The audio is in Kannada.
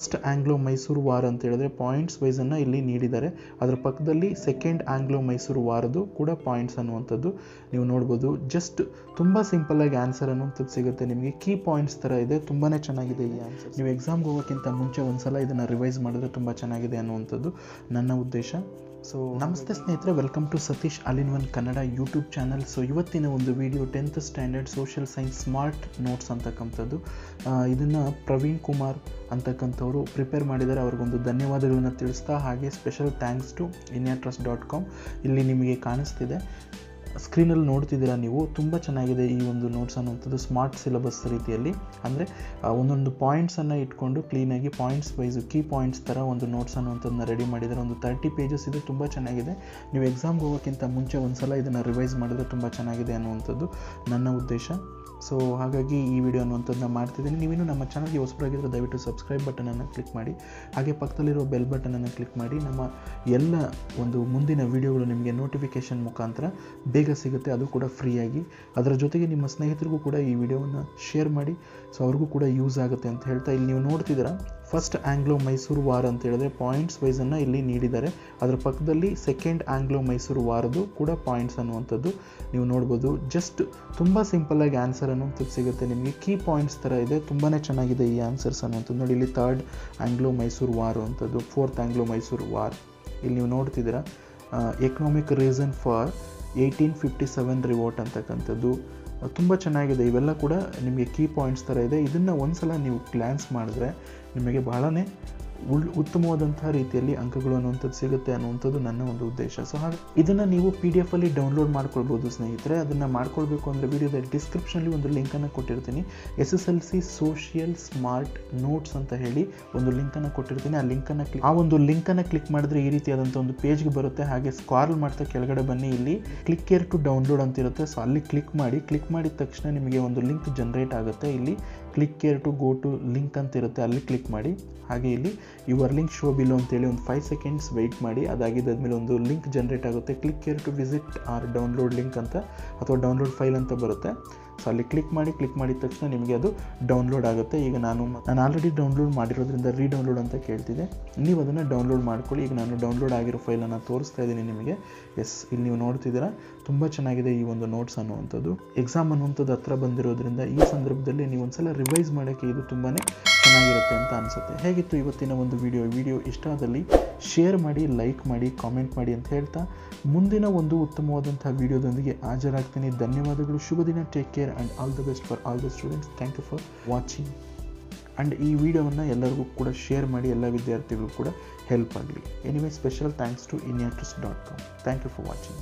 ಫಸ್ಟ್ ಆಂಗ್ಲೋ ಮೈಸೂರು ವಾರ್ ಅಂತ ಹೇಳಿದ್ರೆ ಪಾಯಿಂಟ್ಸ್ ವೈಸನ್ನು ಇಲ್ಲಿ ನೀಡಿದ್ದಾರೆ. ಅದರ ಪಕ್ಕದಲ್ಲಿ ಸೆಕೆಂಡ್ ಆಂಗ್ಲೋ ಮೈಸೂರು ವಾರದು ಕೂಡ ಪಾಯಿಂಟ್ಸ್ ಅನ್ನುವಂಥದ್ದು ನೀವು ನೋಡ್ಬೋದು. ಜಸ್ಟ್ ತುಂಬ ಸಿಂಪಲ್ಲಾಗಿ ಆನ್ಸರ್ ಅನ್ನುವಂಥದ್ದು ಸಿಗುತ್ತೆ ನಿಮಗೆ. ಕೀ ಪಾಯಿಂಟ್ಸ್ ಥರ ಇದೆ. ತುಂಬಾ ಚೆನ್ನಾಗಿದೆ ಈ ಆನ್ಸರ್ ನೀವು ಎಕ್ಸಾಮ್ಗೆ ಹೋಗೋಕ್ಕಿಂತ ಮುಂಚೆ ಒಂದ್ಸಲ ಇದನ್ನು ರಿವೈಸ್ ಮಾಡಿದ್ರೆ ತುಂಬ ಚೆನ್ನಾಗಿದೆ ಅನ್ನುವಂಥದ್ದು ನನ್ನ ಉದ್ದೇಶ. ಸೊ ನಮಸ್ತೆ ಸ್ನೇಹಿತರೆ welcome to Satish all in one Kannada YouTube channel so ಇವತ್ತಿನ ಒಂದು video tenth standard social science smart notes ಅಂತಕ್ಕಂಥದ್ದು. ಇದನ್ನು ಪ್ರವೀಣ್ ಕುಮಾರ್ ಅಂತಕ್ಕಂಥವ್ರು ಪ್ರಿಪೇರ್ ಮಾಡಿದ್ದಾರೆ. ಅವ್ರಿಗೊಂದು ಧನ್ಯವಾದಗಳನ್ನು ತಿಳಿಸ್ತಾ ಹಾಗೆ ಸ್ಪೆಷಲ್ ಥ್ಯಾಂಕ್ಸ್ ಟು ಇನ್ಯಾ ಟ್ರಸ್ಟ್ ಡಾಟ್ ಕಾಮ್ ಇಲ್ಲಿ ನಿಮಗೆ ಕಾಣಿಸ್ತಿದೆ. ಸ್ಕ್ರೀನಲ್ಲಿ ನೋಡ್ತಿದ್ದೀರಾ ನೀವು, ತುಂಬ ಚೆನ್ನಾಗಿದೆ ಈ ಒಂದು ನೋಟ್ಸ್ ಅನ್ನುವಂಥದ್ದು ಸ್ಮಾರ್ಟ್ ಸಿಲೆಬಸ್ ರೀತಿಯಲ್ಲಿ. ಅಂದರೆ ಒಂದೊಂದು ಪಾಯಿಂಟ್ಸನ್ನು ಇಟ್ಕೊಂಡು ಕ್ಲೀನಾಗಿ ಪಾಯಿಂಟ್ಸ್ ವೈಸು ಕೀ ಪಾಯಿಂಟ್ಸ್ ಥರ ಒಂದು ನೋಟ್ಸ್ ಅನ್ನುವಂಥದ್ದನ್ನ ರೆಡಿ ಮಾಡಿದ್ದಾರೆ ಒಂದು ತರ್ಟಿ ಪೇಜಸ್ ಇದು ತುಂಬ ಚೆನ್ನಾಗಿದೆ. ನೀವು ಎಕ್ಸಾಮ್ಗೆ ಹೋಗೋಕ್ಕಿಂತ ಮುಂಚೆ ಒಂದು ಸಲ ಇದನ್ನು ರಿವೈಸ್ ಮಾಡಿದ್ರೆ ತುಂಬ ಚೆನ್ನಾಗಿದೆ ಅನ್ನುವಂಥದ್ದು ನನ್ನ ಉದ್ದೇಶ. ಸೊ ಹಾಗಾಗಿ ಈ ವಿಡಿಯೋ ಅನ್ನುವಂಥದ್ದನ್ನ ಮಾಡ್ತಿದ್ದೀನಿ. ನೀವೇನು ನಮ್ಮ ಚಾನಲ್ಗೆ ಹೊಸಬರಾಗಿದ್ದರೆ ದಯವಿಟ್ಟು ಸಬ್ಸ್ಕ್ರೈಬ್ ಬಟನನ್ನು ಕ್ಲಿಕ್ ಮಾಡಿ. ಹಾಗೆ ಪಕ್ಕದಲ್ಲಿರೋ ಬೆಲ್ ಬಟನನ್ನು ಕ್ಲಿಕ್ ಮಾಡಿ. ನಮ್ಮ ಎಲ್ಲ ಒಂದು ಮುಂದಿನ ವಿಡಿಯೋಗಳು ನಿಮಗೆ ನೋಟಿಫಿಕೇಷನ್ ಮುಖಾಂತರ ಬೇಗ ಸಿಗುತ್ತೆ. ಅದು ಕೂಡ ಫ್ರೀಯಾಗಿ ಅದರ ಜೊತೆಗೆ ನಿಮ್ಮ ಸ್ನೇಹಿತರಿಗೂ ಕೂಡ ಈ ವಿಡಿಯೋವನ್ನು ಶೇರ್ ಮಾಡಿ. ಸೊ ಅವ್ರಿಗೂ ಕೂಡ ಯೂಸ್ ಆಗುತ್ತೆ ಅಂತ ಹೇಳ್ತಾ ಇಲ್ಲಿ ನೀವು ನೋಡ್ತಿದ್ದೀರಾ? ಫಸ್ಟ್ ಆಂಗ್ಲೋ ಮೈಸೂರು ವಾರ್ ಅಂತ ಹೇಳಿದ್ರೆ ಪಾಯಿಂಟ್ಸ್ ವೈಸನ್ನು ಇಲ್ಲಿ ನೀಡಿದ್ದಾರೆ. ಅದರ ಪಕ್ಕದಲ್ಲಿ ಸೆಕೆಂಡ್ ಆಂಗ್ಲೋ ಮೈಸೂರು ವಾರದ್ದು ಕೂಡ ಪಾಯಿಂಟ್ಸ್ ಅನ್ನುವಂಥದ್ದು ನೀವು ನೋಡ್ಬೋದು. ಜಸ್ಟ್ ತುಂಬ ಸಿಂಪಲ್ಲಾಗಿ ಆನ್ಸರ್ ಅನ್ನುವಂಥದ್ದು ಸಿಗುತ್ತೆ ನಿಮಗೆ. ಕೀ ಪಾಯಿಂಟ್ಸ್ ಥರ ಇದೆ. ತುಂಬಾ ಚೆನ್ನಾಗಿದೆ ಈ ಆನ್ಸರ್ಸ್ ಅನ್ನುವಂಥದ್ದು ನೋಡಿ, ಇಲ್ಲಿ ಥರ್ಡ್ ಆಂಗ್ಲೋ ಮೈಸೂರು ವಾರ್ ಅಂಥದ್ದು. ಫೋರ್ತ್ ಆಂಗ್ಲೋ ಮೈಸೂರು ವಾರ್ ಇಲ್ಲಿ ನೀವು ನೋಡ್ತಿದ್ದೀರಾ? Economic reason for eighteen fifty seven revolt ಅಂತಕ್ಕಂಥದ್ದು. ತುಂಬ ಚೆನ್ನಾಗಿದೆ. ಇವೆಲ್ಲ ಕೂಡ ನಿಮಗೆ ಕೀ ಪಾಯಿಂಟ್ಸ್ ಥರ ಇದೆ. ಇದನ್ನು ಒಂದು ಸಲ ನೀವು ಗ್ಲ್ಯಾನ್ಸ್ ಮಾಡಿದ್ರೆ ನಿಮಗೆ ಬಹಳನೇ ಉಳ್ ರೀತಿಯಲ್ಲಿ ಅಂಕಗಳು ಅನ್ನುವಂಥದ್ದು ಸಿಗುತ್ತೆ ಅನ್ನುವಂಥದ್ದು ನನ್ನ ಒಂದು ಉದ್ದೇಶ. ಸೊ ಹಾಗೆ ಇದನ್ನು ನೀವು ಪಿ ಡಿ ಅಲ್ಲಿ ಡೌನ್ಲೋಡ್ ಮಾಡ್ಕೊಳ್ಬೋದು ಸ್ನೇಹಿತರೆ. ಅದನ್ನು ಮಾಡ್ಕೊಳ್ಬೇಕು ಅಂದರೆ ವಿಡಿಯೋದ ಡಿಸ್ಕ್ರಿಪ್ಷನಲ್ಲಿ ಒಂದು ಲಿಂಕನ್ನು ಕೊಟ್ಟಿರ್ತೀನಿ. S S L C social smart notes ಅಂತ ಹೇಳಿ ಒಂದು ಲಿಂಕನ್ನು ಕೊಟ್ಟಿರ್ತೀನಿ. ಆ ಲಿಂಕನ್ನು ಕ್ಲಿಕ್ ಆ ಒಂದು ಲಿಂಕನ್ನು ಕ್ಲಿಕ್ ಮಾಡಿದ್ರೆ ಈ ರೀತಿಯಾದಂಥ ಒಂದು ಪೇಜ್ಗೆ ಬರುತ್ತೆ. ಹಾಗೆ ಸ್ಕಾರ್ಲ್ ಮಾಡ್ತಾ ಕೆಳಗಡೆ ಬನ್ನಿ ಇಲ್ಲಿ. ಕ್ಲಿಕ್ ಕೇರ್ ಟು ಡೌನ್ಲೋಡ್ ಅಂತ ಇರುತ್ತೆ. ಸೊ ಅಲ್ಲಿ ಕ್ಲಿಕ್ ಮಾಡಿ ಕ್ಲಿಕ್ ಮಾಡಿದ ತಕ್ಷಣ ನಿಮಗೆ ಒಂದು ಲಿಂಕ್ ಜನರೇಟ್ ಆಗುತ್ತೆ. ಇಲ್ಲಿ click here to go to link ಅಂತ ಇರುತ್ತೆ, ಅಲ್ಲಿ ಕ್ಲಿಕ್ ಮಾಡಿ. ಹಾಗೆ ಇಲ್ಲಿ ಯುವರ್ ಲಿಂಕ್ ಶೋ ಬಿಲೋ ಅಂತೇಳಿ ಒಂದು ಫೈವ್ ಸೆಕೆಂಡ್ಸ್ ವೆಯ್ಟ್ ಮಾಡಿ. ಅದಾಗಿದ್ದಾದ್ಮೇಲೆ ಒಂದು ಲಿಂಕ್ ಜನ್ರೇಟ್ ಆಗುತ್ತೆ. Click here to visit or download link ಅಂತ, ಅಥವಾ ಡೌನ್ಲೋಡ್ ಫೈಲ್ ಅಂತ ಬರುತ್ತೆ. ಸೊ ಅಲ್ಲಿ ಕ್ಲಿಕ್ ಮಾಡಿ ಕ್ಲಿಕ್ ಮಾಡಿದ ತಕ್ಷಣ ನಿಮಗೆ ಅದು ಡೌನ್ಲೋಡ್ ಆಗುತ್ತೆ. ಈಗ ನಾನು ನಾನು ಆಲ್ರೆಡಿ ಡೌನ್ಲೋಡ್ ಮಾಡಿರೋದ್ರಿಂದ ರೀಡೌನ್ಲೋಡ್ ಅಂತ ಕೇಳ್ತಿದೆ. ನೀವು ಅದನ್ನು ಡೌನ್ಲೋಡ್ ಮಾಡ್ಕೊಳ್ಳಿ. ಈಗ ನಾನು ಡೌನ್ಲೋಡ್ ಆಗಿರೋ ಫೈಲನ್ನು ತೋರಿಸ್ತಾ ಇದ್ದೀನಿ ನಿಮಗೆ. ಎಸ್, ಇಲ್ಲಿ ನೀವು ನೋಡ್ತಿದ್ದೀರಾ? ತುಂಬ ಚೆನ್ನಾಗಿದೆ ಈ ಒಂದು ನೋಟ್ಸ್ ಅನ್ನುವಂಥದ್ದು. ಎಕ್ಸಾಮ್ ಅನ್ನುವಂಥದ್ದು ಹತ್ರ ಬಂದಿರೋದ್ರಿಂದ ಈ ಸಂದರ್ಭದಲ್ಲಿ ನೀವು ಒಂದ್ಸಲ ರಿವೈಸ್ ಮಾಡೋಕ್ಕೆ ಇದು ತುಂಬಾ ಚೆನ್ನಾಗಿರುತ್ತೆ ಅಂತ ಅನಿಸುತ್ತೆ. ಹೇಗಿತ್ತು ಇವತ್ತಿನ ಒಂದು ವಿಡಿಯೋ? ವಿಡಿಯೋ ಇಷ್ಟ ಆದಲ್ಲಿ ಶೇರ್ ಮಾಡಿ ಲೈಕ್ ಮಾಡಿ ಕಾಮೆಂಟ್ ಮಾಡಿ ಅಂತ ಹೇಳ್ತಾ ಮುಂದಿನ ಒಂದು ಉತ್ತಮವಾದಂಥ ವಿಡಿಯೋದೊಂದಿಗೆ ಹಾಜರಾಗ್ತೀನಿ. ಧನ್ಯವಾದಗಳು. ಶುಭ ದಿನ. Take care and all the best for all the students thank you for watching and ಈ ವಿಡಿಯೋವನ್ನು ಎಲ್ಲರಿಗೂ ಕೂಡ ಶೇರ್ ಮಾಡಿ, ಎಲ್ಲ ವಿದ್ಯಾರ್ಥಿಗಳು ಕೂಡ ಹೆಲ್ಪ್ ಆಗಲಿ. Anyway special thanks to ಇನ್ಯಾಟ್ರಿಸ್ dot com thank you for watching